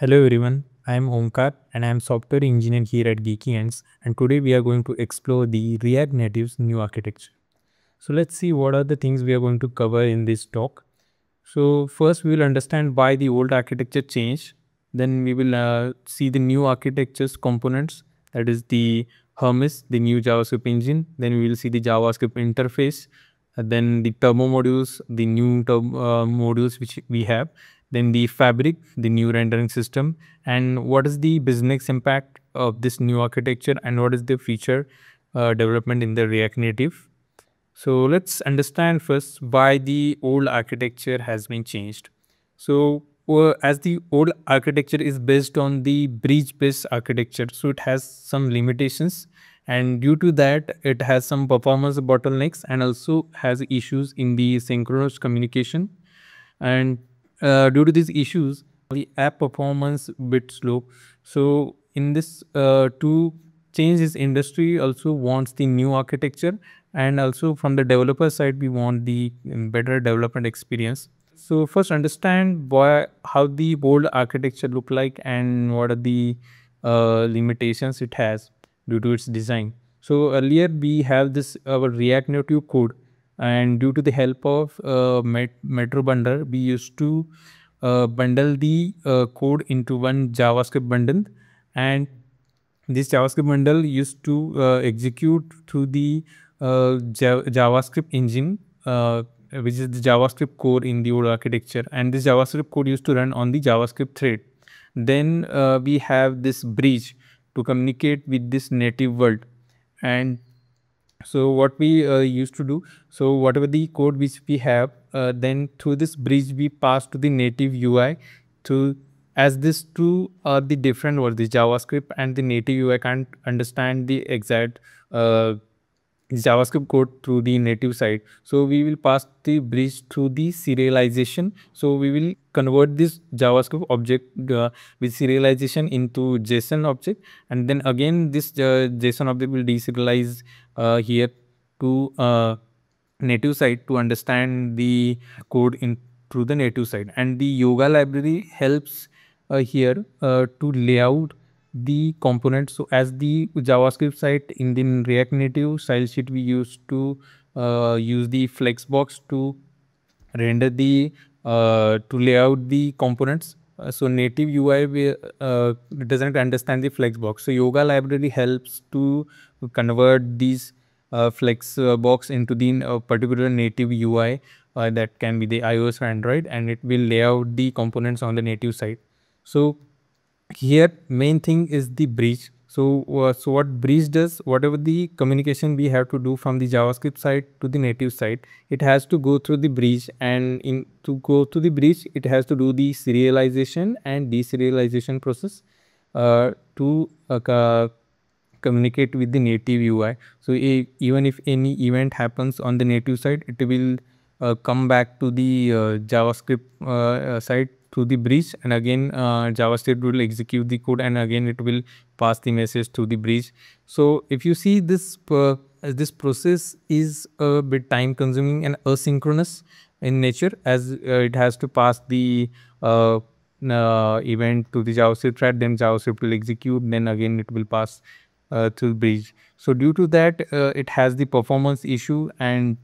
Hello everyone, I am Omkar and I am software engineer here at GeekyAnts and today we are going to explore the React Native's new architecture. So let's see what are the things we are going to cover in this talk. So first we will understand why the old architecture changed. Then we will uh, see the new architecture's components that is the Hermes, the new JavaScript engine. Then we will see the JavaScript interface. Then the turbo modules, the new turbo, uh, modules which we have then the fabric, the new rendering system, and what is the business impact of this new architecture and what is the feature uh, development in the React Native. So let's understand first why the old architecture has been changed. So uh, as the old architecture is based on the bridge based architecture, so it has some limitations and due to that it has some performance bottlenecks and also has issues in the synchronous communication and uh, due to these issues, the app performance bit slow. So in this uh, to change this industry also wants the new architecture and also from the developer side we want the um, better development experience. So first understand why how the old architecture look like and what are the uh, limitations it has due to its design. So earlier we have this our React Native code and due to the help of uh, Met Metro Bundler, we used to uh, bundle the uh, code into one JavaScript bundle, and this JavaScript bundle used to uh, execute through the uh, JavaScript engine, uh, which is the JavaScript core in the old architecture, and this JavaScript code used to run on the JavaScript thread. Then we have this bridge to communicate with this native world, and so what we uh, used to do so whatever the code which we have uh, then through this bridge we pass to the native ui to as this two are the different words the javascript and the native ui can't understand the exact uh, JavaScript code through the native side. So we will pass the bridge through the serialization. So we will convert this JavaScript object uh, with serialization into JSON object, and then again this uh, JSON object will deserialize here to uh, native side to understand the code in through the native side. And the Yoga library helps uh, here uh, to layout the components. So as the JavaScript side in the React Native style sheet, we used to uh, use the flexbox to render the uh, to lay out the components. Uh, so native UI uh, doesn't understand the flexbox. So Yoga library helps to convert these uh, flexbox into the particular native UI that can be the iOS or Android, and it will lay out the components on the native side. So here main thing is the bridge so uh, so what bridge does whatever the communication we have to do from the javascript side to the native side it has to go through the bridge and in to go to the bridge it has to do the serialization and deserialization process uh, to uh, communicate with the native ui so even if any event happens on the native side it will uh, come back to the uh, javascript uh, side through the bridge and again uh, javascript will execute the code and again it will pass the message to the bridge so if you see this uh, this process is a bit time consuming and asynchronous in nature as uh, it has to pass the uh, uh, event to the javascript thread then javascript will execute then again it will pass uh, bridge so due to that it has the performance issue and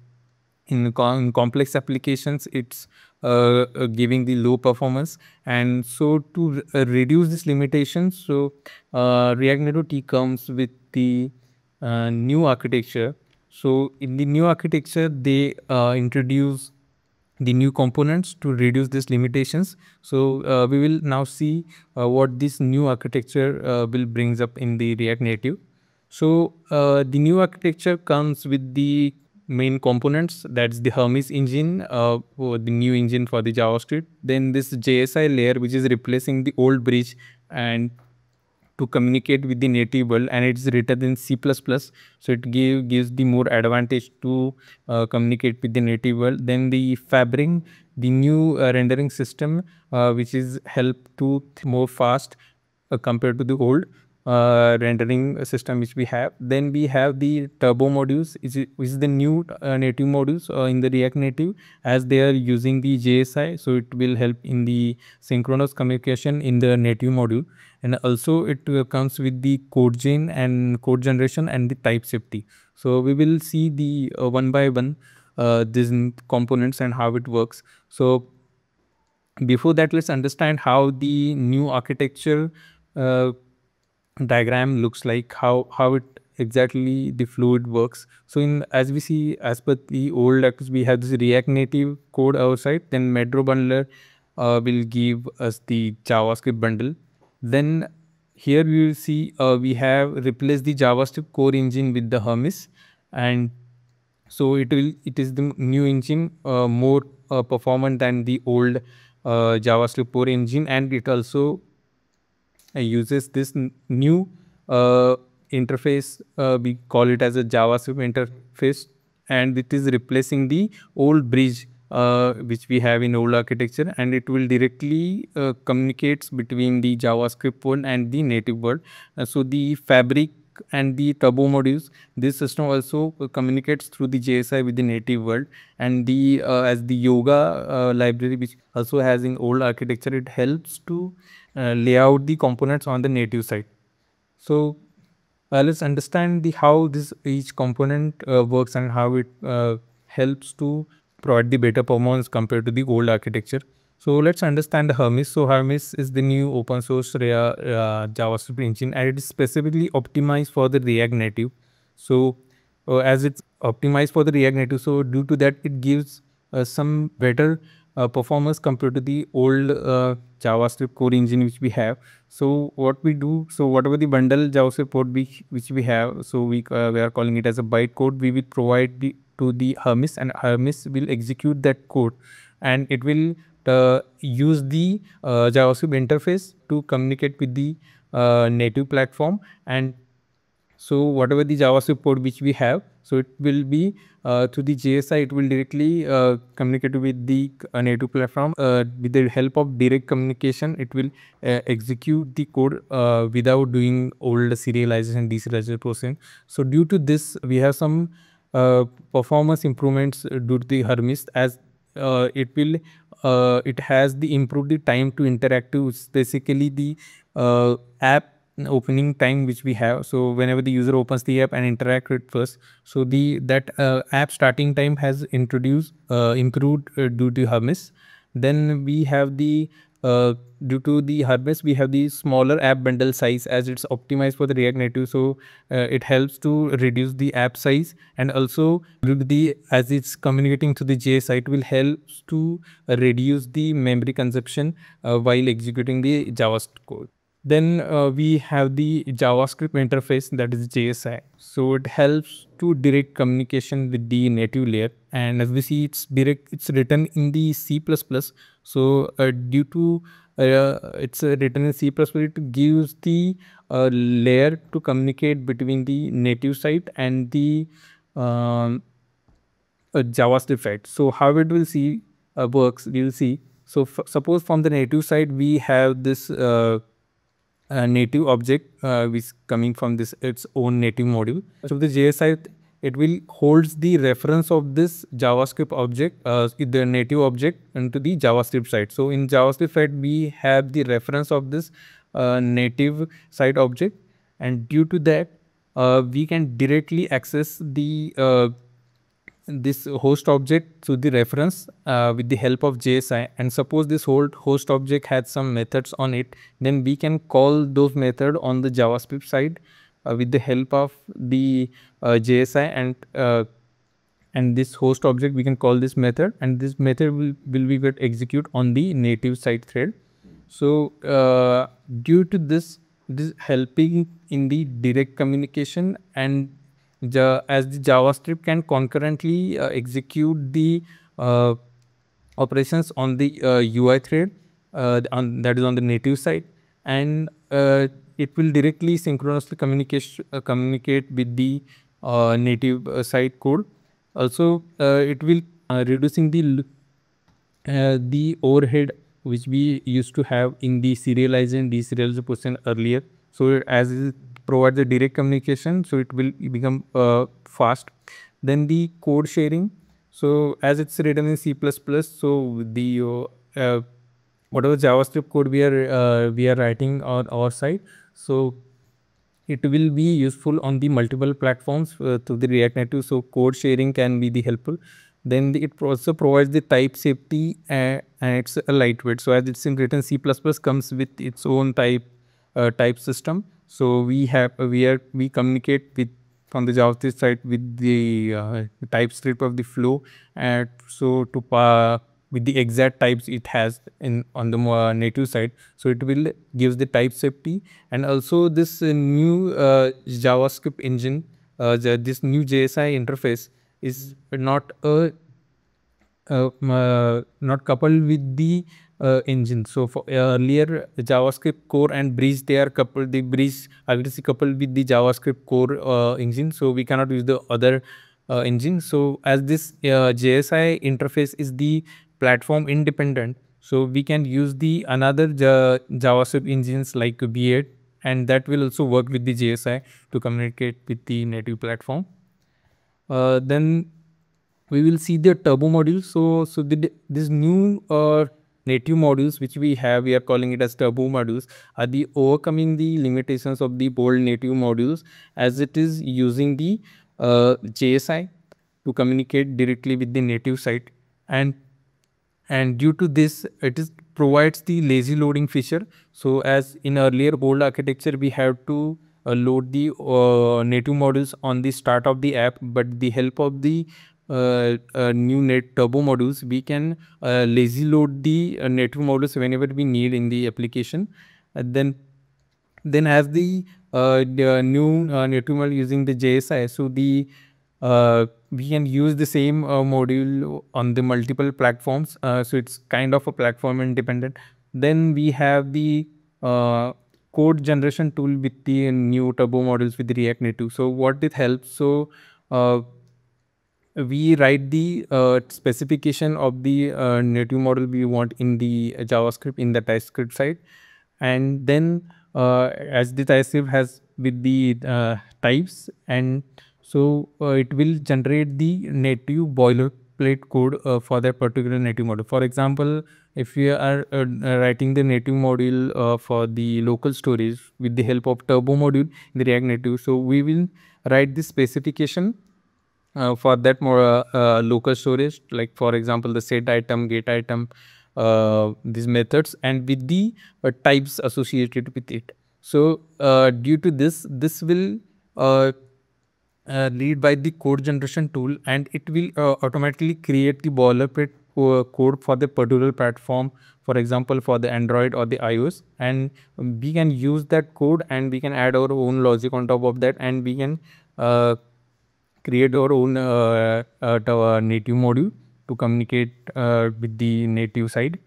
in, in complex applications it's uh, uh, giving the low performance. And so to uh, reduce this limitation so uh, react native t comes with the uh, new architecture. So in the new architecture they uh, introduce the new components to reduce these limitations. So uh, we will now see uh, what this new architecture uh, will brings up in the react native. So the new architecture comes with the main components. That's the hermes engine uh, the new engine for the javascript. Then this jsi layer which is replacing the old bridge and to communicate with the native world and it's written in c++ so it give, gives the more advantage to uh, communicate with the native world. Then the fabric the new uh, rendering system uh, which is help to more fast uh, compared to the old uh, rendering system which we have. Then we have the turbo modules, which is, the new uh, native modules uh, in the React Native as they are using the JSI. So it will help in the synchronous communication in the native module. And also it uh, comes with the code and code generation and the type safety. So we will see the uh, one by one uh, these components and how it works. So before that, let's understand how the new architecture diagram looks like how how it exactly the fluid works. So in as we see as per the old we have this react native code outside then metro bundler uh, will give us the javascript bundle. Then here we will see uh, we have replaced the javascript core engine with the hermes. And so it will it is the new engine uh, more uh, performant than the old uh, javascript core engine. And it also uses this new uh, interface. Uh, we call it as a JavaScript interface, and it is replacing the old bridge uh, which we have in old architecture, and it will directly uh, communicates between the JavaScript world and the native world. Uh, so the fabric and the turbo modules this system also communicates through the jsi with the native world. And the uh, as the yoga uh, library which also has in old architecture it helps to uh, lay out the components on the native side. So uh, let's understand the how this each component uh, works and how it uh, helps to provide the better performance compared to the old architecture so let's understand the Hermes. So Hermes is the new open source uh, JavaScript engine and it is specifically optimized for the React Native. So uh, as it's optimized for the React Native, so due to that it gives uh, some better uh, performance compared to the old uh, JavaScript core engine which we have. So what we do, so whatever the bundle JavaScript code we, which we have, so we, uh, we are calling it as a bytecode, we will provide the, to the Hermes and Hermes will execute that code and it will use the uh, JavaScript interface to communicate with the uh, native platform and so whatever the JavaScript code which we have, so it will be uh, to the JSI, it will directly uh, communicate with the uh, native platform. with the help of direct communication, it will execute the code without doing old serialization, deserialization process. So due to this, we have some performance improvements due to the Hermes as it will uh, it has the improved the time to interactive it's basically the uh, app opening time which we have. So whenever the user opens the app and interact with first so the that uh, app starting time has introduced uh, improved uh, due to hermes then we have the uh, due to the Hermes, we have the smaller app bundle size as it's optimized for the React Native. So uh, it helps to reduce the app size and also the as it's communicating to the JSI, it will help to reduce the memory consumption uh, while executing the JavaScript code. Then uh, we have the JavaScript interface that is JSI. So it helps to direct communication with the native layer. And as we see, it's direct. It's written in the C++. So uh, due to uh, it's written in C++, it gives the uh, layer to communicate between the native site and the um, JavaScript side. So how it will see uh, works, you'll see. So suppose from the native side, we have this uh, native object uh, which coming from this its own native module. So the JSI it will holds the reference of this JavaScript object, uh, the native object into the JavaScript side. So in JavaScript side, we have the reference of this uh, native side object, and due to that, uh, we can directly access the uh, this host object to the reference uh, with the help of JSI and suppose this whole host object has some methods on it then we can call those method on the JavaScript side uh, with the help of the uh, JSI and uh, and this host object we can call this method and this method will, will be get execute on the native side thread. So uh, due to this this helping in the direct communication and as the JavaScript can concurrently uh, execute the uh, operations on the UI uh, thread uh, on, that is on the native side and uh, it will directly synchronously communicate uh, communicate with the native side code. Also, it will reducing the the overhead which we used to have in the serialization deserialization portion earlier So as provides a direct communication, so it will become uh, fast. Then the code sharing. So as it's written in C++, so the uh, whatever JavaScript code we are uh, we are writing on our side, so it will be useful on the multiple platforms uh, through the React Native. So code sharing can be the helpful. Then it also provides the type safety and, uh, and it's a lightweight. So as it's in written C++ comes with its own type uh, type system. So we have we are we communicate with from the JavaScript side with the uh, TypeScript of the flow, and so to uh, with the exact types it has in on the uh, native side. So it will gives the type safety and also this uh, new uh, JavaScript engine, uh, this new JSI interface is not a uh, uh, not coupled with the engine. So for earlier JavaScript core and bridge they are coupled. The bridge obviously coupled with the JavaScript core engine. So we cannot use the other engine. So as this JSI interface is the platform independent. So we can use the another JavaScript engines like V8 and that will also work with the JSI to communicate with the native platform. Uh, then we will see the turbo module. So, so the, this new uh, native modules which we have, we are calling it as turbo modules, are the overcoming the limitations of the bold native modules as it is using the uh, JSI to communicate directly with the native site. And and due to this it is provides the lazy loading feature. So as in earlier bold architecture we have to uh, load the uh, native modules on the start of the app but the help of the uh, uh new net turbo modules we can uh, lazy load the uh, native modules whenever we need in the application and then then as the, the new native module using the jsi so the uh, we can use the same uh, module on the multiple platforms. Uh, so it's kind of a platform independent. Then we have the uh, code generation tool with the new turbo modules with the React Native. So what it helps, so uh, we write the uh, specification of the native model we want in the JavaScript in the TypeScript side. And then as the TypeScript has with the types and so uh, it will generate the native boilerplate code uh, for that particular native model. For example, if we are uh, writing the native module uh, for the local storage with the help of turbo module in the React Native, so we will write the specification uh, for that more uh, local storage, like for example, the set item, get item, these methods, and with the types associated with it. So due to this, this will uh, lead by the code generation tool and it will uh, automatically create the boilerplate uh, code for the particular platform for example for the android or the ios and we can use that code and we can add our own logic on top of that and we can uh, create our own uh, uh, native module to communicate with the native side.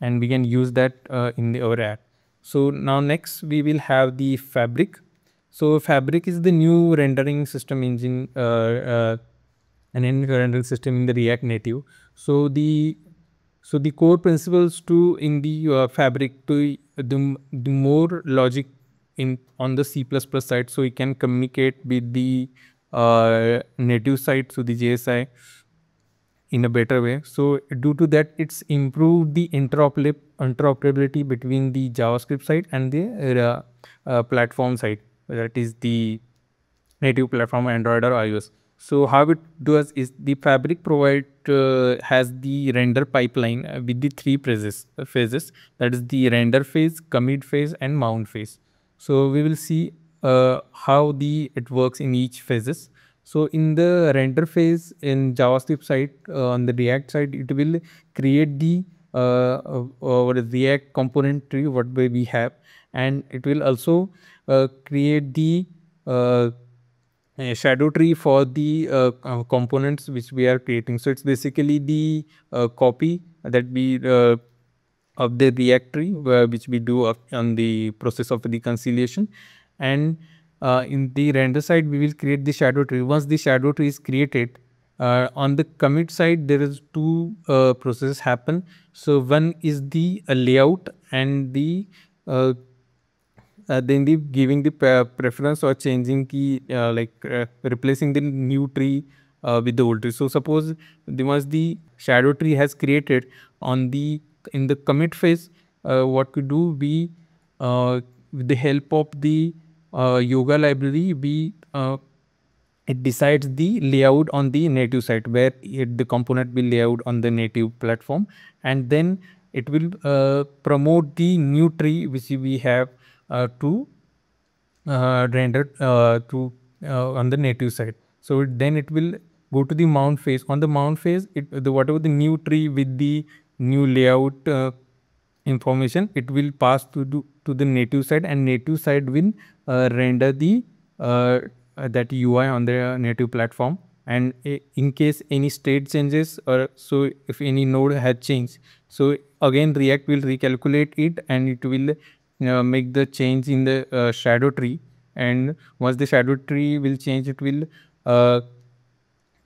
And we can use that in the, our app. So now next we will have the fabric. So Fabric is the new rendering system engine, uh, uh, an end rendering system in the React Native. So the so the core principles to in the uh, Fabric to the, the more logic in on the C++ side, so we can communicate with the native side, so the JSI in a better way. So due to that, it's improved the interoperability between the JavaScript side and the uh, uh, platform side that is the native platform Android or iOS. So how it does is the Fabric provide uh, has the render pipeline uh, with the three phases, uh, phases that is the render phase, commit phase, and mount phase. So we will see uh, how the it works in each phases. So in the render phase in JavaScript side uh, on the React side, it will create the uh, React component tree what we have, and it will also uh, create the uh, shadow tree for the uh, components which we are creating. So it's basically the copy that we of the React tree which we do on the process of reconciliation and uh, in the render side we will create the shadow tree. Once the shadow tree is created uh, on the commit side there is two uh, processes happen. So one is the layout and the uh, then the giving the preference or changing key uh, like uh, replacing the new tree uh, with the old tree. So suppose the once the shadow tree has created on the in the commit phase uh, what we do we uh, with the help of the yoga library we it decides the layout on the native site where it, the component will layout on the native platform and then it will uh, promote the new tree which we have uh, to uh, render uh, to uh, on the native side. So it, then it will go to the mount phase. On the mount phase, it the whatever the new tree with the new layout uh, information, it will pass to the, to the native side, and native side will render the that UI on the native platform. And in case any state changes or so if any node had changed so again react will recalculate it and it will uh, make the change in the uh, shadow tree. And once the shadow tree will change it will uh,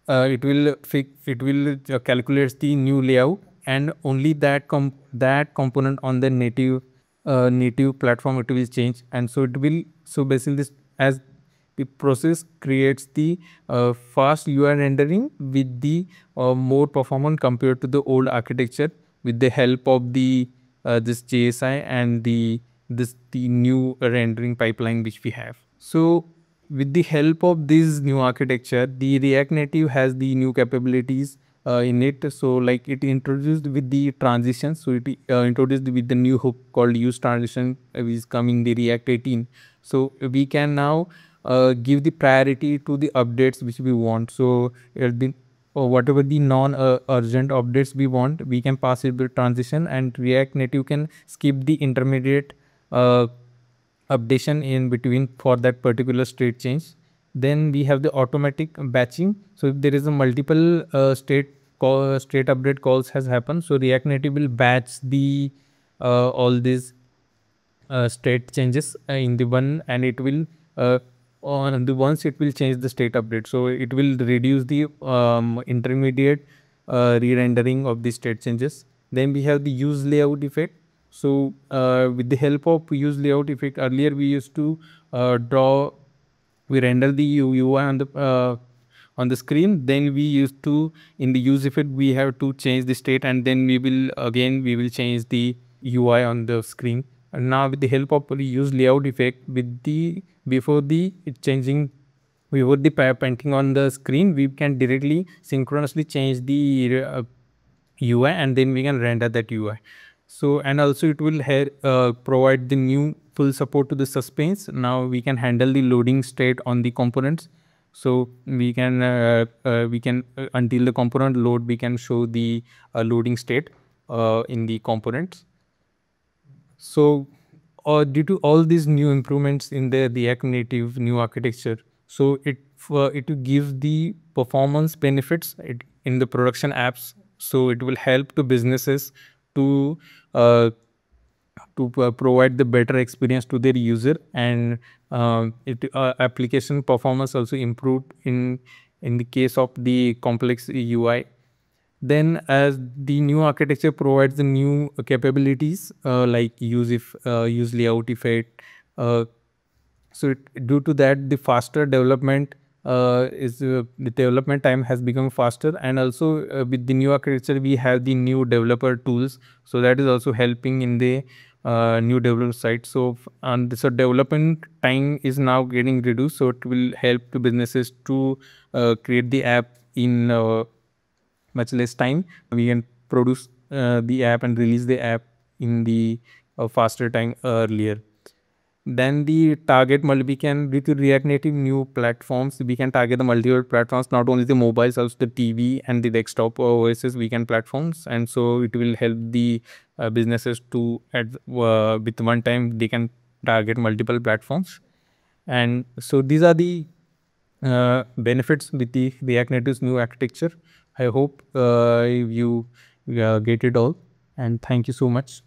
uh it will fix it will uh, calculate the new layout and only that that component on the native uh, native platform it will change and so it will so basically this as the process creates the uh, fast UI rendering with the uh, more performance compared to the old architecture with the help of the uh, this JSI and the this the new rendering pipeline which we have. So with the help of this new architecture, the React Native has the new capabilities uh, in it. So like it introduced with the transitions So it uh, introduced with the new hook called use transition uh, which is coming the React 18. So we can now uh, give the priority to the updates which we want. So the, or whatever the non-urgent uh, updates we want, we can pass it with transition and React Native can skip the intermediate uh, updation in between for that particular state change. Then we have the automatic batching. So if there is a multiple uh, state call, state update calls has happened, so React Native will batch the uh, all these uh, state changes in the one and it will on the once it will change the state update. So it will reduce the um, intermediate uh, re-rendering of the state changes. Then we have the use layout effect. So uh, with the help of use layout effect, earlier we used to uh, draw, we render the UI on the uh, on the screen. Then we used to in the use effect we have to change the state, and then we will again we will change the UI on the screen. And now with the help of the use layout effect, with the before the changing before the painting on the screen, we can directly synchronously change the uh, UI and then we can render that UI. So and also it will uh, provide the new full support to the suspense. Now we can handle the loading state on the components. So we can uh, uh, we can uh, until the component load we can show the uh, loading state in the components. So uh, due to all these new improvements in the React Native new architecture, so it uh, it will give the performance benefits in the production apps. So it will help to businesses to uh, to uh, provide the better experience to their user and uh, it application performance also improved in in the case of the complex UI then as the new architecture provides the new capabilities uh, like use if uh, use layout effect. Uh, so it, due to that, the faster development uh, is uh, the development time has become faster, and also uh, with the new architecture we have the new developer tools. So that is also helping in the new developer side. So and so development time is now getting reduced. So it will help to businesses to create the app in much less time. We can produce uh, the app and release the app in the uh, faster time earlier. Then the target we can with React Native new platforms. We can target the multiple platforms, not only the mobiles, also the TV and the desktop OSs. We can platforms, and so it will help the uh, businesses to at uh, with one time they can target multiple platforms. And so these are the uh, benefits with the React Native's new architecture. I hope uh, you uh, get it all and thank you so much.